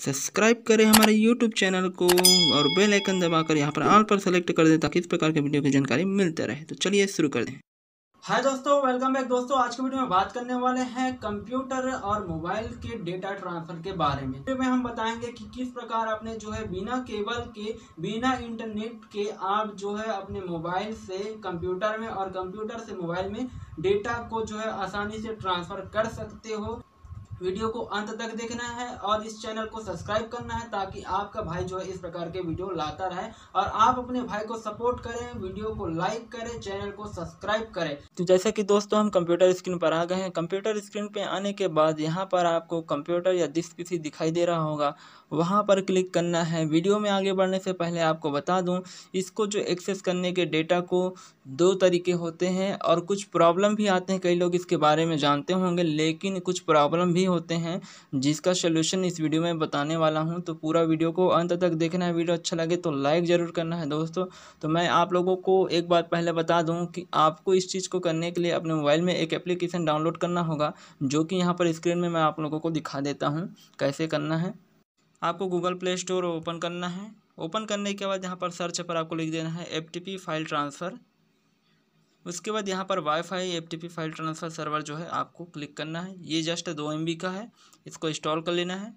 Subscribe करें हमारे YouTube channel को और बेल आइकन दबाकर यहाँ पर ऑल पर सेलेक्ट कर दें ताकि इस प्रकार के वीडियो की जानकारी मिलते रहे। तो चलिए शुरू कर दें। हाय दोस्तों वेलकम बैक दोस्तों। आज की वीडियो में बात करने वाले हैं कंप्यूटर और मोबाइल के डेटा ट्रांसफ़र के बारे में। वीडियो में हम बताएँगे कि किस प्रकार अपने जो है बिना केबल के, बिना इंटरनेट के आप जो है अपने मोबाइल से कंप्यूटर में और कंप्यूटर से मोबाइल में डेटा को जो है आसानी से ट्रांसफ़र कर सकते हो। वीडियो को अंत तक देखना है और इस चैनल को सब्सक्राइब करना है ताकि आपका भाई जो है इस प्रकार के वीडियो लाता रहे और आप अपने भाई को सपोर्ट करें, वीडियो को लाइक करें, चैनल को सब्सक्राइब करें। तो जैसा कि दोस्तों, हम कंप्यूटर स्क्रीन पर आ गए हैं। कंप्यूटर स्क्रीन पे आने के बाद यहाँ पर आपको कंप्यूटर या डिस्क किसी दिखाई दे रहा होगा। वहाँ पर क्लिक करना है। वीडियो में आगे बढ़ने से पहले आपको बता दूँ, इसको जो एक्सेस करने के डेटा को दो तरीके होते हैं और कुछ प्रॉब्लम भी आते हैं। कई लोग इसके बारे में जानते होंगे, लेकिन कुछ प्रॉब्लम भी होते हैं, जिसका सोल्यूशन इस वीडियो में बताने वाला हूँ। तो पूरा वीडियो को अंत तक देखना है। वीडियो अच्छा लगे तो लाइक ज़रूर करना है दोस्तों। तो मैं आप लोगों को एक बात पहले बता दूँ कि आपको इस चीज़ को करने के लिए अपने मोबाइल में एक एप्लीकेशन डाउनलोड करना होगा, जो कि यहाँ पर स्क्रीन में मैं आप लोगों को दिखा देता हूँ, कैसे करना है। आपको गूगल प्ले स्टोर ओपन करना है। ओपन करने के बाद यहाँ पर सर्च पर आपको लिख देना है एफ़ फ़ाइल ट्रांसफ़र उसके बाद यहाँ पर WiFi FTP file transfer server जो है आपको क्लिक करना है। ये जस्ट दो एम का है। इसको इंस्टॉल कर लेना है।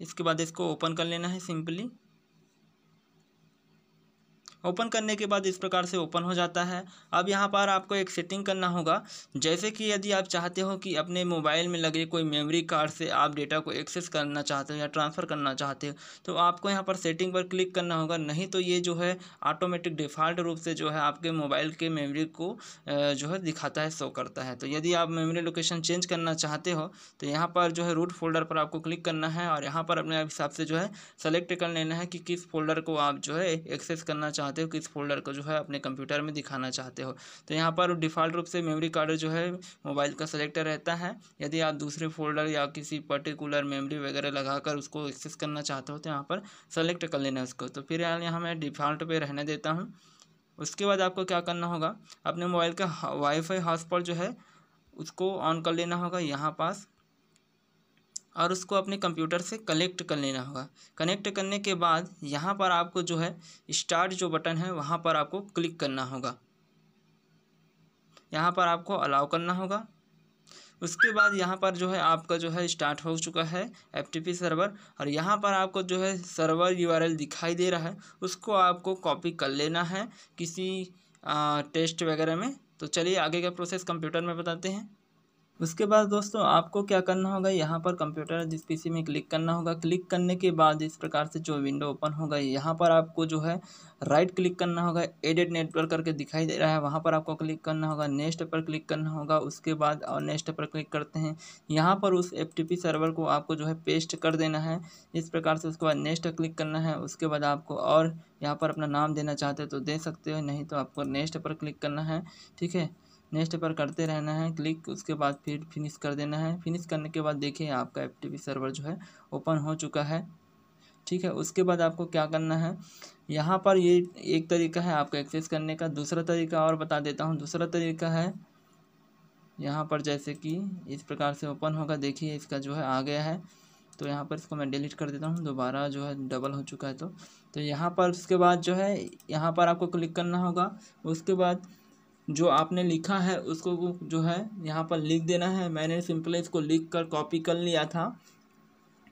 इसके बाद इसको ओपन कर लेना है सिंपली ओपन करने के बाद इस प्रकार से ओपन हो जाता है। अब यहाँ पर आपको एक सेटिंग करना होगा। जैसे कि यदि आप चाहते हो कि अपने मोबाइल में लगे कोई मेमोरी कार्ड से आप डेटा को एक्सेस करना चाहते हो या ट्रांसफ़र करना चाहते हो तो आपको यहाँ पर सेटिंग पर क्लिक करना होगा। नहीं तो ये जो है ऑटोमेटिक डिफ़ॉल्ट रूप से जो है आपके मोबाइल के मेमोरी को जो है दिखाता है, शो करता है। तो यदि आप मेमोरी लोकेशन चेंज करना चाहते हो तो यहाँ पर जो है रूट फोल्डर पर आपको क्लिक करना है और यहाँ पर अपने हिसाब से जो है सेलेक्ट कर लेना है कि किस फोल्डर को आप जो है एक्सेस करना चाहते चाहते हो किस फोल्डर को जो है अपने कंप्यूटर में दिखाना चाहते हो। तो यहाँ पर डिफ़ॉल्ट रूप से मेमोरी कार्ड जो है मोबाइल का सेलेक्टर रहता है। यदि आप दूसरे फोल्डर या किसी पर्टिकुलर मेमोरी वगैरह लगाकर उसको एक्सेस करना चाहते हो तो यहाँ पर सेलेक्ट कर लेना उसको। तो फिर यार यहाँ मैं डिफ़ॉल्ट पे रहने देता हूँ। उसके बाद आपको क्या करना होगा, अपने मोबाइल का वाईफाई हॉटस्पॉट जो है उसको ऑन कर लेना होगा यहाँ पास। और उसको अपने कंप्यूटर से कनेक्ट कर लेना होगा। कनेक्ट करने के बाद यहाँ पर आपको जो है स्टार्ट जो बटन है वहाँ पर आपको क्लिक करना होगा। यहाँ पर आपको अलाउ करना होगा। उसके बाद यहाँ पर जो है आपका जो है स्टार्ट हो चुका है एफटीपी सर्वर। और यहाँ पर आपको जो है सर्वर यूआरएल दिखाई दे रहा है। उसको आपको कॉपी कर लेना है किसी आ, टेस्ट वगैरह में। तो चलिए आगे का प्रोसेस कंप्यूटर में बताते हैं। उसके बाद दोस्तों, आपको क्या करना होगा? यहाँ पर कंप्यूटर जिस पीसी में क्लिक करना होगा। क्लिक करने के बाद इस प्रकार से जो विंडो ओपन होगा, यहाँ पर आपको जो है राइट क्लिक करना होगा। एडिट नेटवर्क करके दिखाई दे रहा है, वहाँ पर आपको क्लिक करना होगा। नेक्स्ट पर क्लिक करना होगा, उसके बाद और नेक्स्ट पर क्लिक करते हैं। यहाँ पर उस एफटीपी सर्वर को आपको जो है पेस्ट कर देना है। इस प्रकार से उसके बाद नेक्स्ट क्लिक करना है, उसके बाद आपको और यहाँ पर अपना नाम देना चाहते हो तो दे सकते हो, नहीं तो आपको नेक्स्ट पर क्लिक करना है। ठीक है? नेक्स्ट पर करते रहना है, क्लिक, उसके बाद फिर फिनिश कर देना है। फिनिश करने के बाद देखिए आपका एफ़ सर्वर जो है ओपन हो चुका है। ठीक है, उसके बाद आपको क्या करना है? यहाँ पर ये एक तरीका है आपको एक्सेस करने का। दूसरा तरीका और बता देता हूँ। दूसरा तरीका है, यहाँ पर जैसे कि इस प्रकार से ओपन होगा। देखिए इसका जो है आ गया है। तो यहाँ पर इसको मैं डिलीट कर देता हूँ। दोबारा जो है डबल हो चुका है तो। तो यहाँ पर उसके बाद जो है, यहाँ पर आपको क्लिक करना होगा। उसके बाद जो आपने लिखा है, उसको जो है यहाँ पर लिख देना है। मैंने सिंपली इसको लिख कर कॉपी कर लिया था।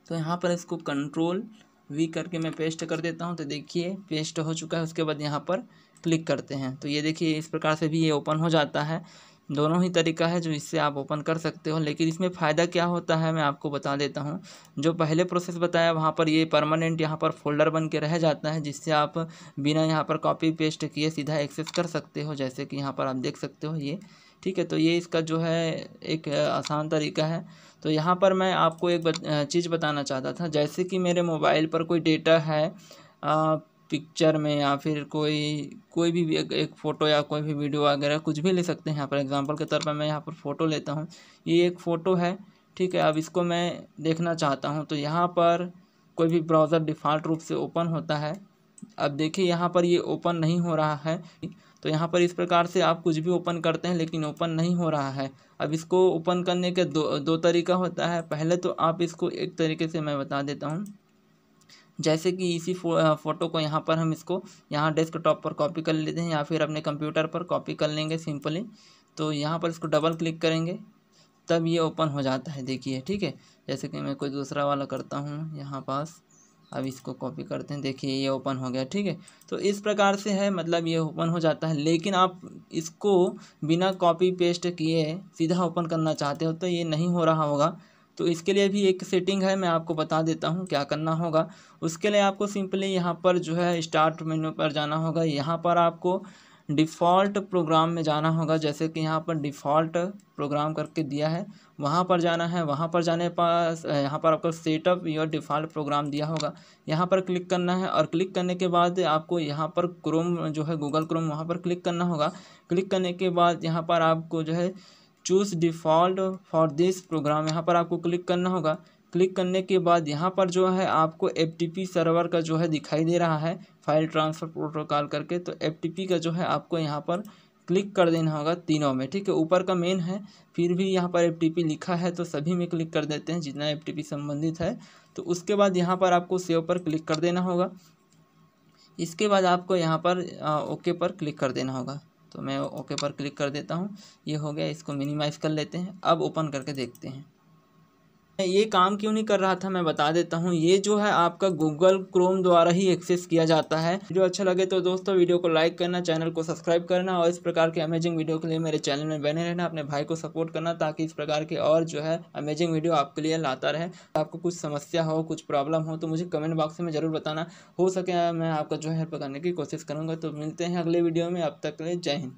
तो यहाँ पर इसको कंट्रोल वी करके मैं पेस्ट कर देता हूँ। तो देखिए पेस्ट हो चुका है, उसके बाद यहाँ पर क्लिक करते हैं। तो ये देखिए, इस प्रकार से भी ये ओपन हो जाता है। दोनों ही तरीका है जो इससे आप ओपन कर सकते हो, लेकिन इसमें फ़ायदा क्या होता है मैं आपको बता देता हूँ। जो पहले प्रोसेस बताया, वहाँ पर ये परमानेंट यहाँ पर फोल्डर बन के रह जाता है, जिससे आप बिना यहाँ पर कॉपी पेस्ट किए सीधा एक्सेस कर सकते हो, जैसे कि यहाँ पर आप देख सकते हो ये। ठीक है तो ये इसका जो है एक आसान तरीका है। तो यहाँ पर मैं आपको एक चीज़ बताना चाहता था, जैसे कि मेरे मोबाइल पर कोई डेटा है पिक्चर में या फिर कोई कोई भी एक, एक फ़ोटो या कोई भी वीडियो वगैरह कुछ भी ले सकते हैं। यहाँ पर एग्जांपल के तौर पर मैं यहाँ पर फ़ोटो लेता हूँ। ये एक फ़ोटो है ठीक है? अब इसको मैं देखना चाहता हूँ। तो यहाँ पर कोई भी ब्राउज़र डिफ़ॉल्ट रूप से ओपन होता है। अब देखिए यहाँ पर ये ओपन नहीं हो रहा है। तो यहाँ पर इस प्रकार से आप कुछ भी ओपन करते हैं लेकिन ओपन नहीं हो रहा है। अब इसको ओपन करने के दो दो तरीका होता है। पहले तो आप इसको एक तरीके से मैं बता देता हूँ। जैसे कि इसी फो, फ़ोटो को यहाँ पर हम इसको यहाँ डेस्कटॉप पर कॉपी कर लेते हैं या फिर अपने कंप्यूटर पर कॉपी कर लेंगे सिंपली। तो यहाँ पर इसको डबल क्लिक करेंगे तब ये ओपन हो जाता है देखिए ठीक है? जैसे कि मैं कोई दूसरा वाला करता हूँ यहाँ पास अब इसको कॉपी करते हैं देखिए ये ओपन हो गया ठीक है? तो इस प्रकार से है मतलब ये ओपन हो जाता है लेकिन आप इसको बिना कॉपी पेस्ट किए सीधा ओपन करना चाहते हो तो ये नहीं हो रहा होगा। तो इसके लिए भी एक सेटिंग है, मैं आपको बता देता हूँ क्या करना होगा। उसके लिए आपको सिंपली यहाँ पर जो है स्टार्ट मेन्यू पर जाना होगा। यहाँ पर आपको डिफ़ॉल्ट प्रोग्राम में जाना होगा, जैसे कि यहाँ पर डिफ़ॉल्ट प्रोग्राम करके दिया है। वहाँ पर जाना है, वहाँ पर जाने पास यहाँ पर आपको सेटअप योर डिफ़ॉल्ट प्रोग्राम दिया होगा। यहाँ पर क्लिक करना है और क्लिक करने के बाद आपको यहाँ पर क्रोम जो है गूगल क्रोम वहाँ पर क्लिक करना होगा। क्लिक करने के बाद यहाँ पर आपको जो है choose default for this program यहाँ पर आपको क्लिक करना होगा। क्लिक करने के बाद यहाँ पर जो है आपको एफ़ सर्वर का जो है दिखाई दे रहा है फ़ाइल ट्रांसफ़र प्रोटोकॉल करके। तो FTP का जो है आपको यहाँ पर क्लिक कर देना होगा तीनों में, ठीक है? ऊपर का मेन है, फिर भी यहाँ पर FTP लिखा है तो सभी में क्लिक कर देते हैं जितना FTP संबंधित है। तो उसके बाद यहाँ पर आपको सेव पर क्लिक कर देना होगा। इसके बाद आपको यहाँ पर ओके पर क्लिक कर देना होगा। तो मैं ओके पर क्लिक कर देता हूँ। ये हो गया, इसको मिनिमाइज़ कर लेते हैं। अब ओपन करके देखते हैं। ये काम क्यों नहीं कर रहा था, मैं बता देता हूँ। ये जो है आपका गूगल क्रोम द्वारा ही एक्सेस किया जाता है। वीडियो अच्छा लगे तो दोस्तों वीडियो को लाइक करना, चैनल को सब्सक्राइब करना और इस प्रकार के अमेजिंग वीडियो के लिए मेरे चैनल में बने रहना, अपने भाई को सपोर्ट करना ताकि इस प्रकार के और जो है अमेजिंग वीडियो आपके लिए लाता रहे। आपको कुछ समस्या हो, कुछ प्रॉब्लम हो तो मुझे कमेंट बॉक्स में ज़रूर बताना। हो सके मैं आपका जो हेल्प करने की कोशिश करूँगा। तो मिलते हैं अगले वीडियो में, अब तक के लिए जय हिंद।